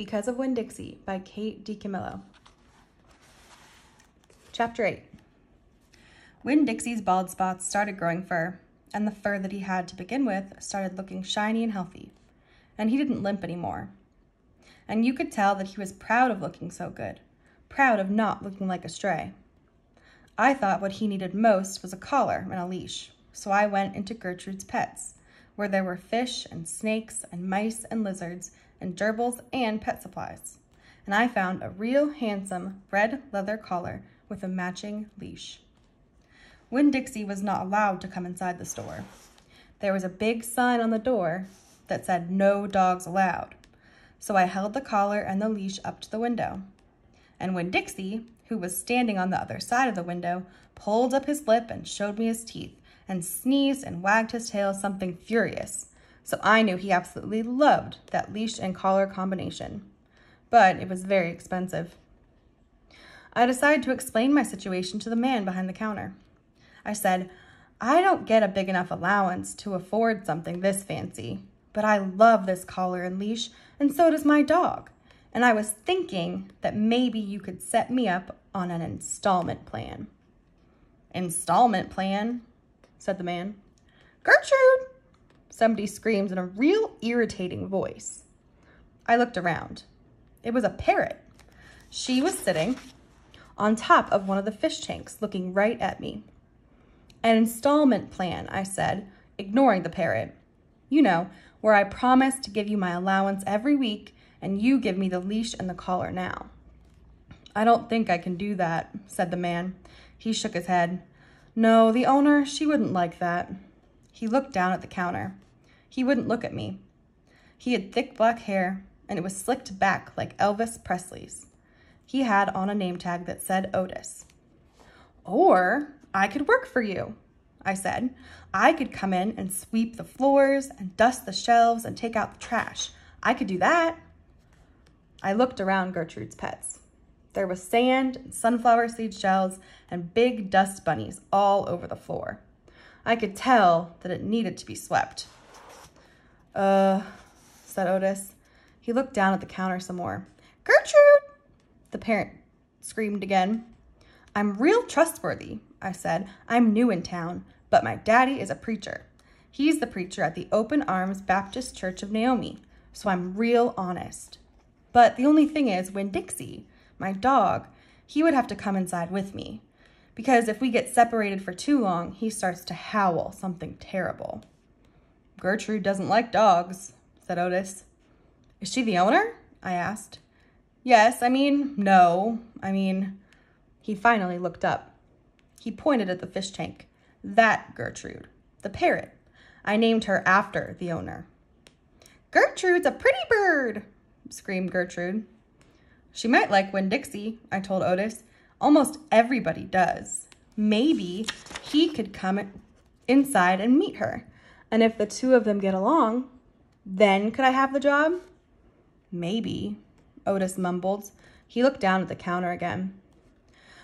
Because of Winn-Dixie by Kate DiCamillo. Chapter 8 Winn-Dixie's bald spots started growing fur, and the fur that he had to begin with started looking shiny and healthy, and he didn't limp anymore. And you could tell that he was proud of looking so good, proud of not looking like a stray. I thought what he needed most was a collar and a leash, so I went into Gertrude's Pets, where there were fish and snakes and mice and lizards and gerbils and pet supplies. And I found a real handsome red leather collar with a matching leash. Winn-Dixie was not allowed to come inside the store. There was a big sign on the door that said no dogs allowed. So I held the collar and the leash up to the window. And Winn-Dixie, who was standing on the other side of the window, pulled up his lip and showed me his teeth and sneezed and wagged his tail something furious. So I knew he absolutely loved that leash and collar combination. But it was very expensive. I decided to explain my situation to the man behind the counter. I said, I don't get a big enough allowance to afford something this fancy, but I love this collar and leash, and so does my dog. And I was thinking that maybe you could set me up on an installment plan. Installment plan, said the man. Gertrude, somebody screamed in a real irritating voice. I looked around. It was a parrot. She was sitting on top of one of the fish tanks, looking right at me. An installment plan, I said, ignoring the parrot. You know, where I promise to give you my allowance every week and you give me the leash and the collar now. I don't think I can do that, said the man. He shook his head. No, the owner, she wouldn't like that. He looked down at the counter. He wouldn't look at me. He had thick black hair, and it was slicked back like Elvis Presley's. He had on a name tag that said Otis. Or I could work for you, I said. I could come in and sweep the floors and dust the shelves and take out the trash. I could do that. I looked around Gertrude's pets. There was sand sunflower seed shells and big dust bunnies all over the floor. I could tell that it needed to be swept. Uh, said Otis. He looked down at the counter some more. Gertrude! The parent screamed again. I'm real trustworthy, I said. I'm new in town, but my daddy is a preacher. He's the preacher at the Open Arms Baptist Church of Naomi, so I'm real honest. But the only thing is, Winn-Dixie, my dog, he would have to come inside with me. Because if we get separated for too long, he starts to howl something terrible. Gertrude doesn't like dogs, said Otis. Is she the owner? I asked. Yes, I mean, no. I mean, he finally looked up. He pointed at the fish tank. That Gertrude, the parrot. I named her after the owner. Gertrude's a pretty bird, screamed Gertrude. She might like Winn-Dixie, I told Otis. Almost everybody does. Maybe he could come inside and meet her. And if the two of them get along, then could I have the job? Maybe, Otis mumbled. He looked down at the counter again.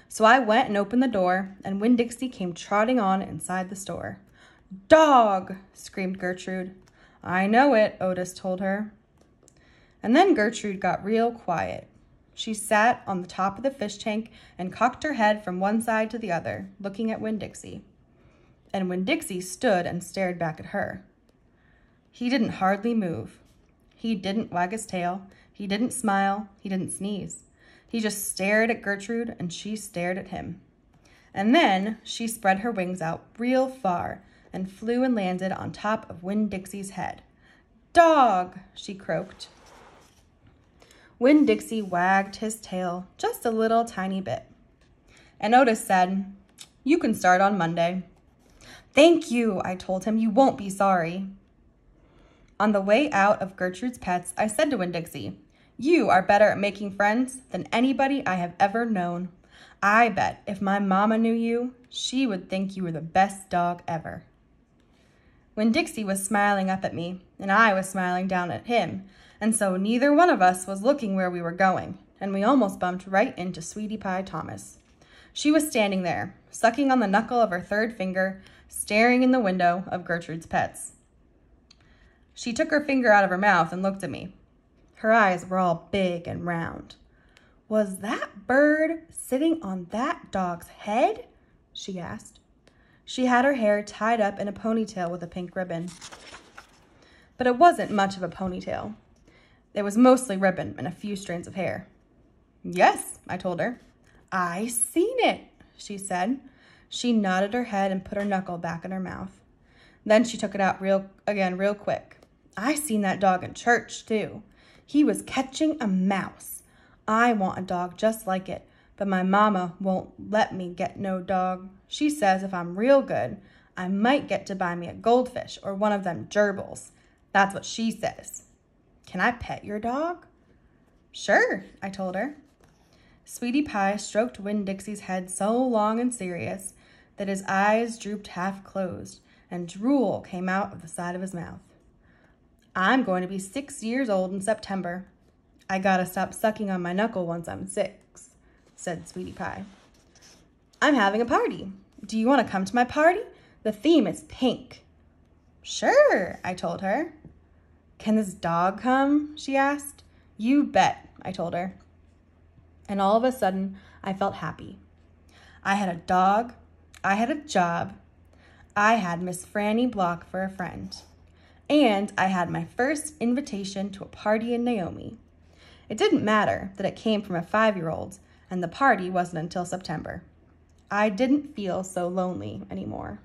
So I went and opened the door, and Winn-Dixie came trotting on inside the store. Dog! screamed Gertrude. I know it, Otis told her. And then Gertrude got real quiet. She sat on the top of the fish tank and cocked her head from one side to the other, looking at Winn-Dixie. And Winn-Dixie stood and stared back at her. He didn't hardly move. He didn't wag his tail. He didn't smile. He didn't sneeze. He just stared at Gertrude and she stared at him. And then she spread her wings out real far and flew and landed on top of Winn-Dixie's head. Dog, she croaked. Winn-Dixie wagged his tail just a little tiny bit. And Otis said, you can start on Monday. Thank you, I told him. You won't be sorry. On the way out of Gertrude's Pets, I said to Winn-Dixie, you are better at making friends than anybody I have ever known. I bet if my mama knew you, she would think you were the best dog ever. Winn-Dixie was smiling up at me, and I was smiling down at him, and so neither one of us was looking where we were going, and we almost bumped right into Sweetie Pie Thomas. She was standing there, sucking on the knuckle of her third finger, staring in the window of Gertrude's Pets. She took her finger out of her mouth and looked at me. Her eyes were all big and round. Was that bird sitting on that dog's head? she asked. She had her hair tied up in a ponytail with a pink ribbon. But it wasn't much of a ponytail. It was mostly ribbon and a few strands of hair. Yes, I told her. I seen it, she said. She nodded her head and put her knuckle back in her mouth. Then she took it out real again real quick. I seen that dog in church, too. He was catching a mouse. I want a dog just like it, but my mama won't let me get no dog. She says if I'm real good, I might get to buy me a goldfish or one of them gerbils. That's what she says. Can I pet your dog? Sure, I told her. Sweetie Pie stroked Winn-Dixie's head so long and serious that his eyes drooped half closed and drool came out of the side of his mouth. I'm going to be six years old in September. I gotta stop sucking on my knuckle once I'm six, said Sweetie Pie. I'm having a party. Do you want to come to my party? The theme is pink. Sure, I told her. Can this dog come? she asked. You bet, I told her. And all of a sudden, I felt happy. I had a dog, I had a job, I had Miss Franny Block for a friend, and I had my first invitation to a party in Naomi. It didn't matter that it came from a five year old, and the party wasn't until September. I didn't feel so lonely anymore.